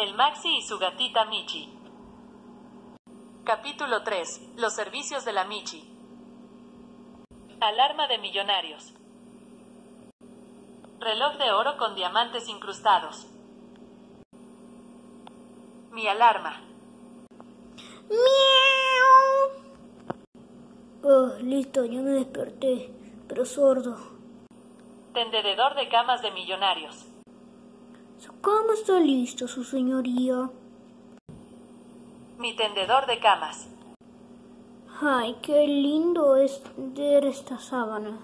El Maxi y su gatita Michi. Capítulo 3. Los servicios de la Michi. Alarma de millonarios. Reloj de oro con diamantes incrustados. Mi alarma. ¡Miau! Oh, listo, ya me desperté, pero sordo. Tendedor de camas de millonarios. Su cama está lista, su señoría. Mi tendedor de camas. Ay, qué lindo es ver esta sábana.